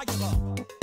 I give up.